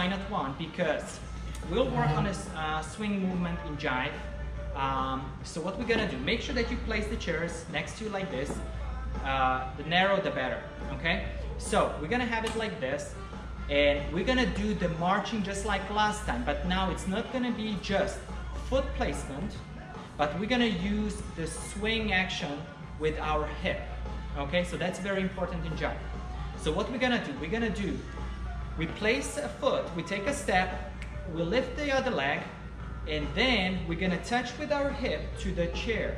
why not one? Because we'll work on a uh, swing movement in jive. Um, so what we're gonna do, make sure that you place the chairs next to you like this. Uh, the narrow, the better, okay? So we're gonna have it like this. And we're gonna do the marching just like last time, but now it's not gonna be just foot placement, but we're gonna use the swing action with our hip. Okay, so that's very important in jive. So what we're gonna do, we're gonna do, we place a foot, we take a step, we lift the other leg, and then we're gonna touch with our hip to the chair.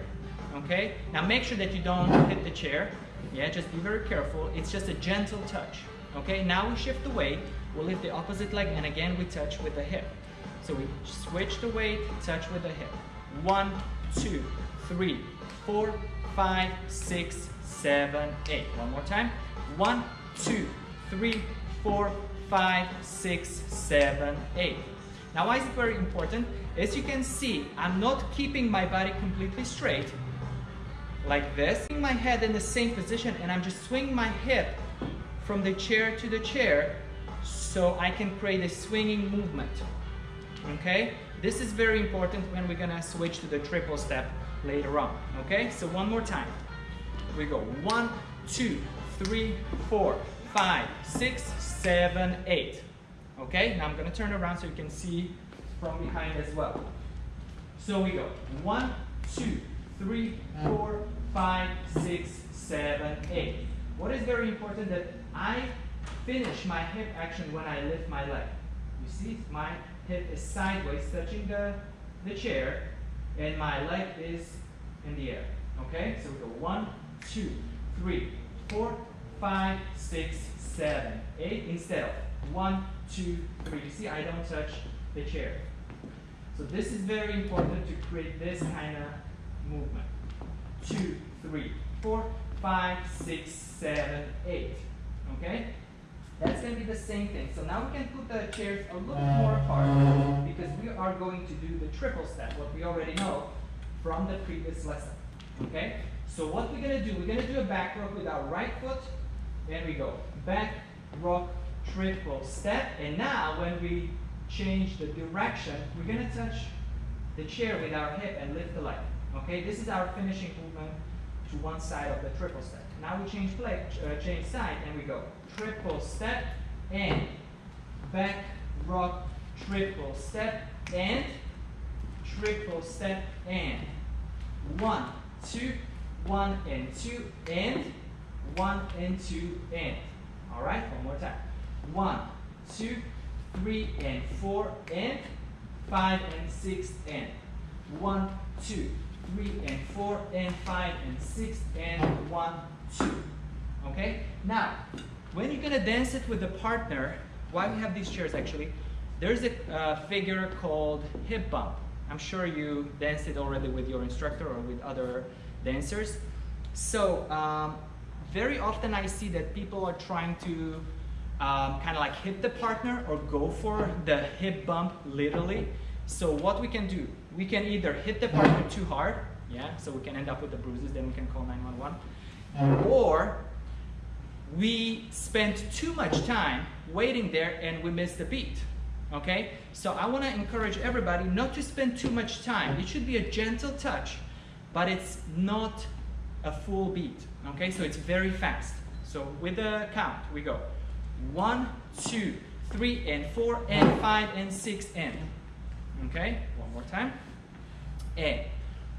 Okay, now make sure that you don't hit the chair. Yeah, just be very careful. It's just a gentle touch. Okay, now we shift the weight, we lift the opposite leg, and again we touch with the hip. So we switch the weight, touch with the hip. One, two, three, four, five, six, seven, eight. One more time. One, two, three, four, five, six, seven, eight. Now why is it very important? As you can see, I'm not keeping my body completely straight like this. My head in the same position and I'm just swinging my hip from the chair to the chair so I can create a swinging movement. Okay? This is very important when we're gonna switch to the triple step later on. Okay? So one more time. We go one, two, three, four, five, six, seven, eight. Okay? Now I'm gonna turn around so you can see from behind as well. So we go one, two, three, four, five, six, seven, eight. What is very important that I finish my hip action when I lift my leg. You see, my hip is sideways touching the, the chair and my leg is in the air. Okay, so we go one, two, three, four, five, six, seven, eight instead of one, two, three. You see, I don't touch the chair. So this is very important to create this kind of movement. Two, three, four, five, six, seven, eight. Okay? That's going to be the same thing. So now we can put the chairs a little more apart because we are going to do the triple step, what we already know from the previous lesson. Okay? So what we're going to do, we're going to do a back rock with our right foot. And we go. Back rock, triple step. And now when we change the direction, we're going to touch the chair with our hip and lift the leg. Okay? This is our finishing movement to one side of the triple step. Now we change play, uh, change side, and we go triple step and back rock triple step and triple step and one two one and two and one and two and all right one more time one two three and four and five and six and one two three and four and five and six and one two. Okay? Now, when you're gonna dance it with a partner, why we have these chairs actually, there's a uh, figure called hip bump. I'm sure you danced it already with your instructor or with other dancers. So, um, very often I see that people are trying to um, kind of like hit the partner or go for the hip bump literally. So what we can do, we can either hit the partner too hard, yeah, so we can end up with the bruises, then we can call 911 or we spent too much time waiting there and we missed the beat. Okay? So I want to encourage everybody not to spend too much time. It should be a gentle touch, but it's not a full beat. Okay? So it's very fast. So with the count, we go one, two, three, and four, and five, and six, and. Okay? One more time. And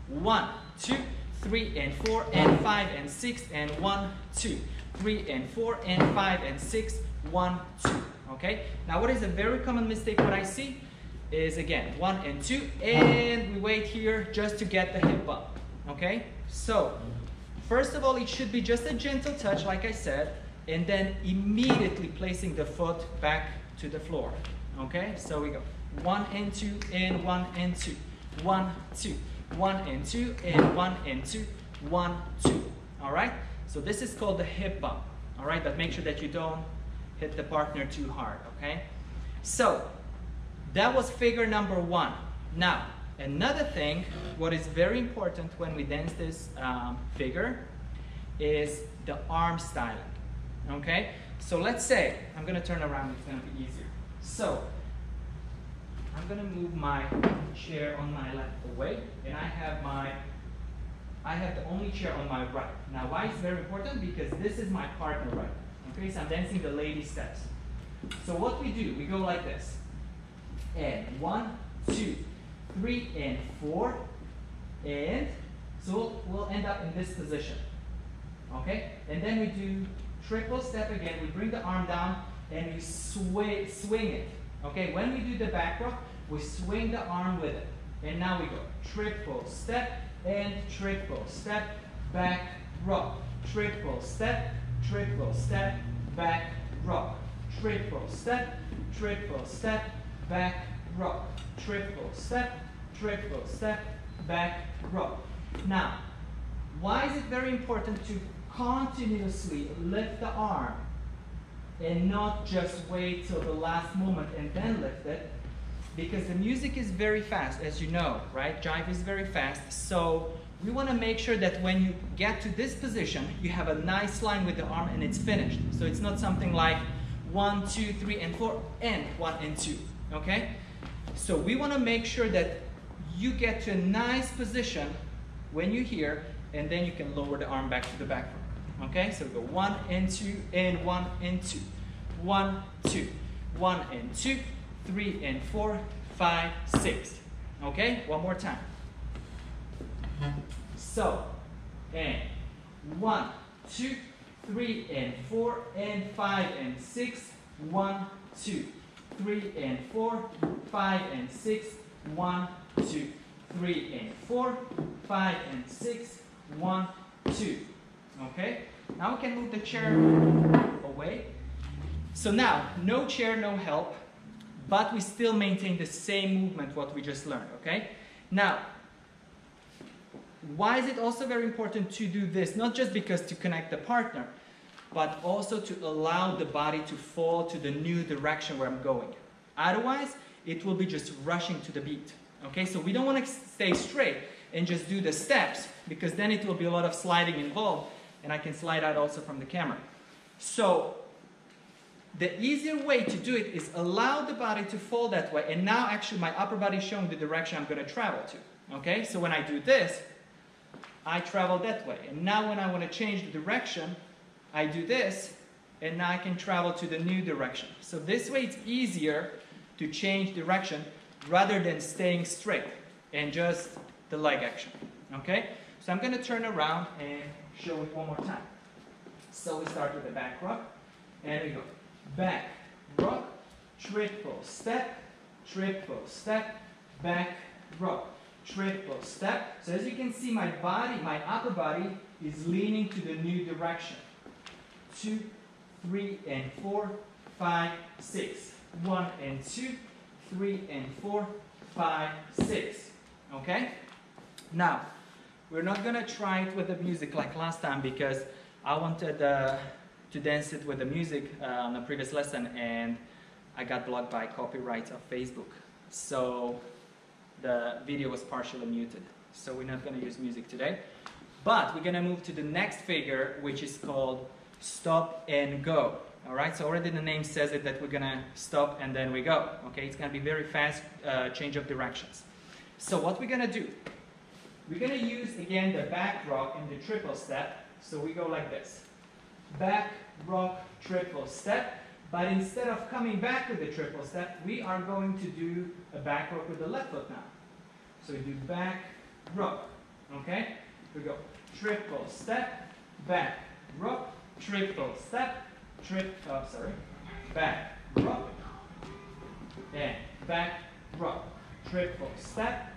one, two, three and four and five and six and one, two, three and four and five and six, one, two. Okay? Now what is a very common mistake what I see is again one and two and we wait here just to get the hip up. Okay? So first of all it should be just a gentle touch like I said and then immediately placing the foot back to the floor. Okay? So we go one and two and one and two, one, two one and two, and one and two, one, two. All right? So this is called the hip bump. All right? But make sure that you don't hit the partner too hard, okay? So that was figure number one. Now, another thing, what is very important when we dance this um, figure is the arm styling, okay? So let's say, I'm gonna turn around, it's gonna be easier. So, I'm gonna move my chair on my left away, and I have my, I have the only chair on my right. Now, why is very important? Because this is my partner right Okay, so I'm dancing the lady steps. So what we do, we go like this. And one, two, three, and four, and so we'll end up in this position. Okay? And then we do triple step again. We bring the arm down and we sway, swing it. Okay? When we do the back rock, we swing the arm with it. And now we go triple step and triple step, back rock, triple step, triple step, back rock, triple step, triple step, back rock, triple step, triple step, back rock. Now, why is it very important to continuously lift the arm and not just wait till the last moment and then lift it? Because the music is very fast, as you know, right? Jive is very fast. So we want to make sure that when you get to this position, you have a nice line with the arm and it's finished. So it's not something like one, two, three, and four, and one and two, okay? So we want to make sure that you get to a nice position when you're here, and then you can lower the arm back to the back. Okay, so go one and two, and one and two, one, two, one and two, three and four, five, six. Okay, one more time. So, and one, two, three, and four, and five, and six. One, two, three, and four, five, and six. One, two, three, and four, five, and six. One, two. Okay? Now we can move the chair away. So now, no chair, no help, but we still maintain the same movement what we just learned, okay? Now, why is it also very important to do this? Not just because to connect the partner, but also to allow the body to fall to the new direction where I'm going. Otherwise, it will be just rushing to the beat. Okay, so we don't want to stay straight and just do the steps because then it will be a lot of sliding involved and I can slide out also from the camera. So the easier way to do it is allow the body to fall that way and now actually my upper body is showing the direction I'm going to travel to. Okay, so when I do this, I travel that way. And now when I want to change the direction, I do this, and now I can travel to the new direction. So this way it's easier to change direction rather than staying straight and just the leg action. Okay? So I'm going to turn around and show it one more time. So we start with the back rock, and we go back rock, triple step, triple step, back rock triple step. So as you can see, my body, my upper body is leaning to the new direction. Two, three, and four, five, six. One and two, three and four, five, six. Okay? Now, we're not gonna try it with the music like last time because I wanted uh, to dance it with the music uh, on the previous lesson and I got blocked by copyright of Facebook. So the video was partially muted. So we're not to use music today. But we're to move to the next figure, which is called stop and go. All right, so already the name says it that we're to stop and then we go. Okay, it's to be very fast uh, change of directions. So what we're to do, we're to use again the back rock and the triple step. So we go like this. Back, rock, triple step. But instead of coming back with the triple step, we are going to do a back rock with the left foot now. So we do back, rock, okay? We go triple step, back, rock, triple step, trip, oh, uh, sorry, back, rock, and back, rock, triple step,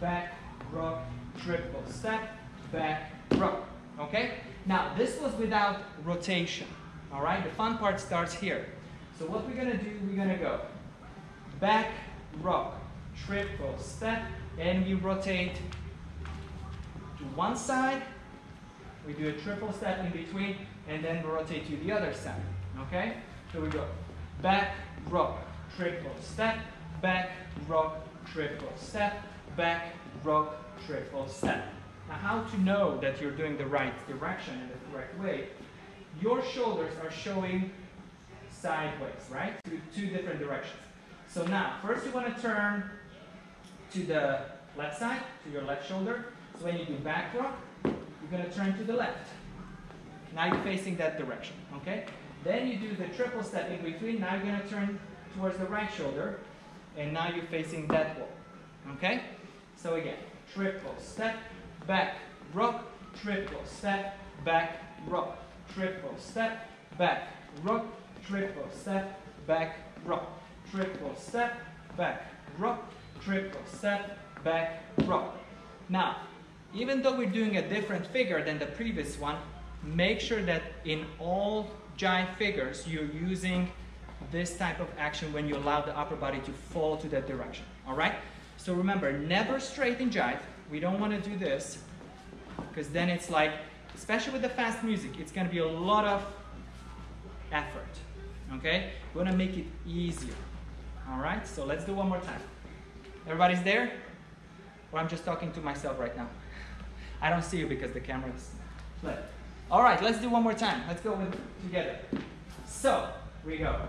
back, rock, triple step, back, rock, okay? Now, this was without rotation, all right? The fun part starts here. So what we're gonna do, we're gonna go back, rock, triple step, and we rotate to one side, we do a triple step in between, and then rotate to the other side, okay? So we go back, rock, triple step, back, rock, triple step, back, rock, triple step. Now how to know that you're doing the right direction and the correct way? Your shoulders are showing sideways, right? To two different directions. So now, first you want to turn to the left side, to your left shoulder. So when you do back rock, you're going to turn to the left. Now you're facing that direction, okay? Then you do the triple step in between. Now you're going to turn towards the right shoulder. And now you're facing that wall, okay? So again, triple step, back, rock, triple step, back, rock, triple step, back, rock, triple step, back, rock, triple step, back, rock, triple step, back, rock. Now, even though we're doing a different figure than the previous one, make sure that in all jive figures you're using this type of action when you allow the upper body to fall to that direction, all right? So remember, never straight in jive. We don't want to do this because then it's like, especially with the fast music, it's going to be a lot of effort, okay? We want to make it easier, all right? So let's do one more time. Everybody's there? Or I'm just talking to myself right now. I don't see you because the camera is flipped. All right, let's do one more time. Let's go together. So, we go.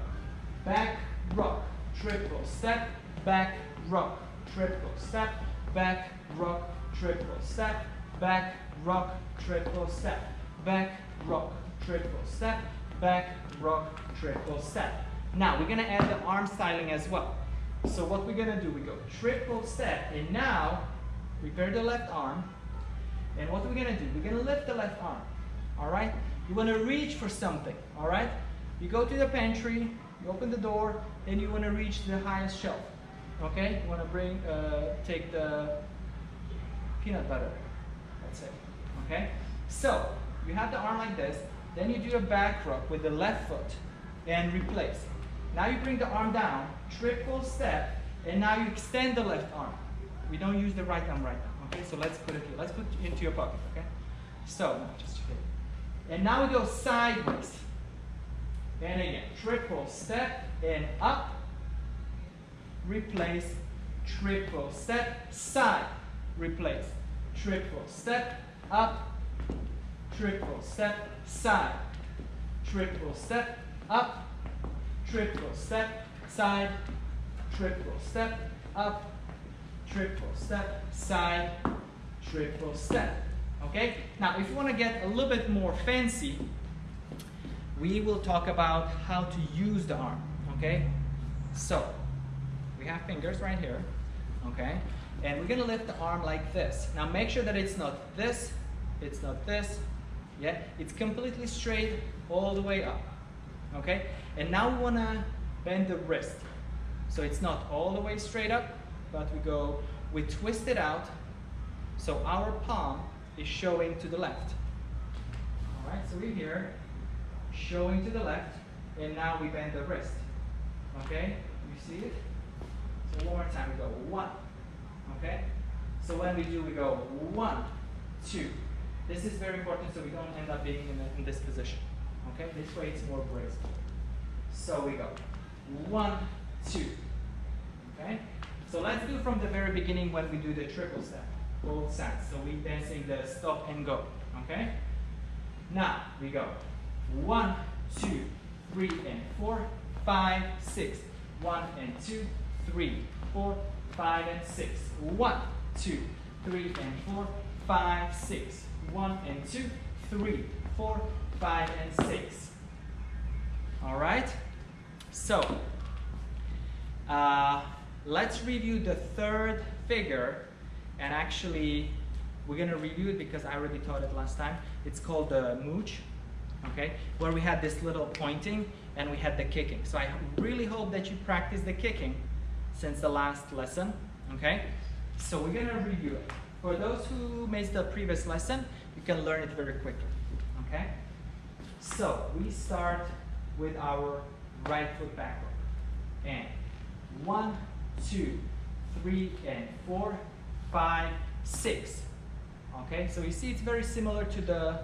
Back, rock, triple step, back, rock, triple step, back, rock, triple step, back, rock, triple step, back, rock, triple step, back, rock, triple step. Now, we're gonna add the arm styling as well. So what we're gonna do, we go triple step, and now prepare the left arm. And what we're gonna do, we're gonna lift the left arm. All right? You wanna reach for something. All right? You go to the pantry, you open the door, then you wanna reach the highest shelf. Okay? You wanna bring, uh, take the peanut butter. Let's say. Okay? So you have the arm like this. Then you do a back rock with the left foot and replace. Now you bring the arm down, triple step, and now you extend the left arm. We don't use the right arm right now, okay? So let's put it here. Let's put it into your pocket, okay? So, just here. And now we go sideways. And again, triple step and up, replace, triple step, side, replace, triple step, up, triple step, side, triple step, up, triple step, side, triple step, up, triple step, side, triple step. Okay? Now, if you want to get a little bit more fancy, we will talk about how to use the arm. Okay? So, we have fingers right here. Okay? And we're going to lift the arm like this. Now, make sure that it's not this, it's not this. Yeah? It's completely straight all the way up. Okay? And now we want to bend the wrist. So it's not all the way straight up, but we go, we twist it out so our palm is showing to the left. All right, so we're here, showing to the left, and now we bend the wrist. Okay, you see it? So one more time, we go one. Okay, so when we do, we go one, two. This is very important so we don't end up being in, a, in this position. Okay, this way it's more graceful. So we go one, two. Okay? So let's do from the very beginning when we do the triple step, both sides. So we dancing the stop and go. Okay? Now we go one, two, three, and four, five, six. One and two, three, four, five, and six. One, two, three, and four, five, six. One and two, three, four, five, and six. All right? So, uh, let's review the third figure, and actually, we're gonna review it because I already taught it last time. It's called the mooch, okay? Where we had this little pointing and we had the kicking. So I really hope that you practice the kicking since the last lesson, okay? So we're gonna review it. For those who missed the previous lesson, you can learn it very quickly, okay? So we start with our right foot backward. And one, two, three, and four, five, six. Okay, so you see it's very similar to the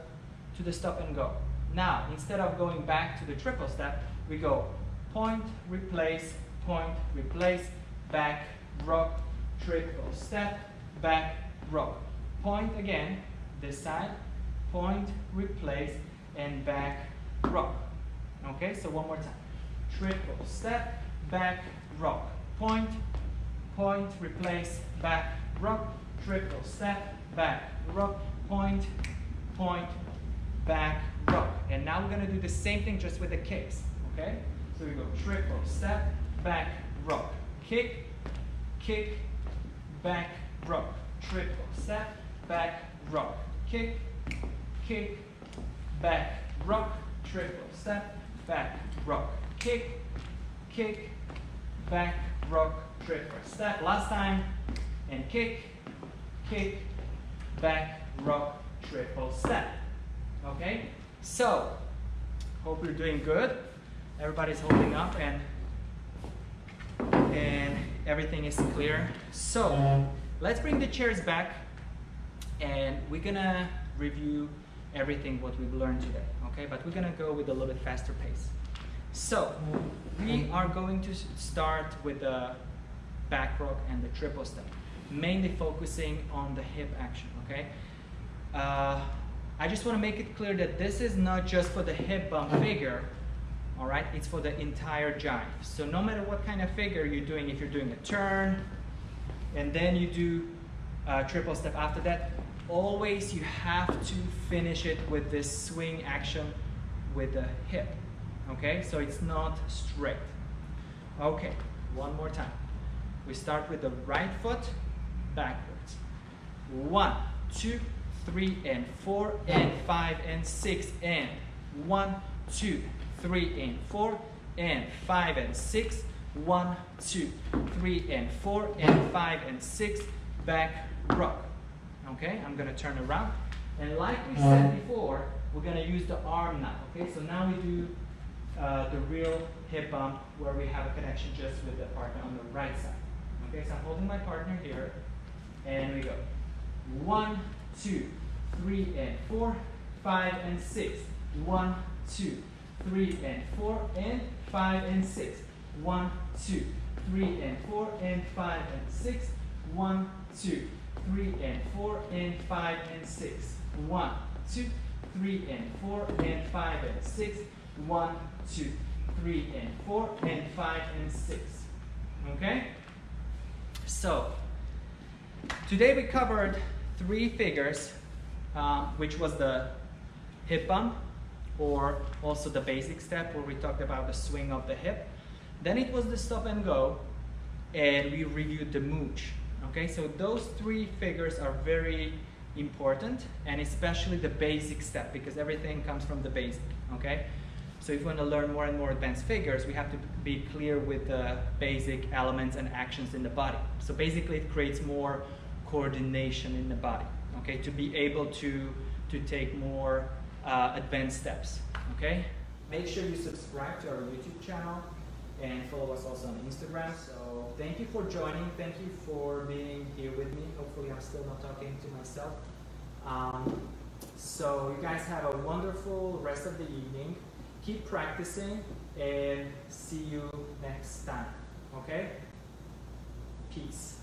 to the stop and go. Now, instead of going back to the triple step, we go point, replace, point, replace, back, rock, triple step, back, rock. Point again, this side, point, replace, and back, rock. Okay, so one more time. triple step, back, rock, point, point, replace, back, rock, triple step, back, rock, point, point, back, rock. And now we're gonna do the same thing just with the kicks, okay? So we go triple step, back, rock, kick, kick, back, rock, triple step, back, rock, kick, kick, back, rock, triple step, back, rock, kick, kick, back, rock, triple step. Last time, and kick, kick, back, rock, triple step. Okay? So, hope you're doing good. Everybody's holding up and and everything is clear. So, let's bring the chairs back and we're gonna review everything what we've learned today, okay? But we're gonna go with a little bit faster pace. So, we are going to start with the back rock and the triple step, mainly focusing on the hip action, okay? Uh, I just wanna make it clear that this is not just for the hip bump figure, all right? It's for the entire jive. So no matter what kind of figure you're doing, if you're doing a turn, and then you do a triple step after that, always you have to finish it with this swing action with the hip, okay? So it's not straight. Okay, one more time. We start with the right foot backwards. One, two, three, and four, and five, and six, and one, two, three, and four, and five, and six, one, two, three, and four, and five, and six, back, rock. Okay, I'm gonna turn around. And like we said before, we're gonna use the arm now. Okay, so now we do uh, the real hip bump where we have a connection just with the partner on the right side. Okay, so I'm holding my partner here, and we go. One, two, three, and four, five, and six. One, two, three, and four, and five, and six. One, two, three, and four, and five, and six. One, two, three, and four, and five, and six. One, two, three, and four, and five, and six. One, two, three, and four, and five, and six. Okay? So, today we covered three figures, um, which was the hip bump, or also the basic step where we talked about the swing of the hip. Then it was the stop and go, and we reviewed the mooch. Okay, so those three figures are very important, and especially the basic step, because everything comes from the basic, okay? So if we want to learn more and more advanced figures, we have to be clear with the basic elements and actions in the body. So basically it creates more coordination in the body, okay, to be able to, to take more uh, advanced steps, okay? Make sure you subscribe to our YouTube channel and follow us also on Instagram. So thank you for joining. Thank you for being here with me. Hopefully I'm still not talking to myself. Um, so you guys have a wonderful rest of the evening. Keep practicing and see you next time. Okay? Peace.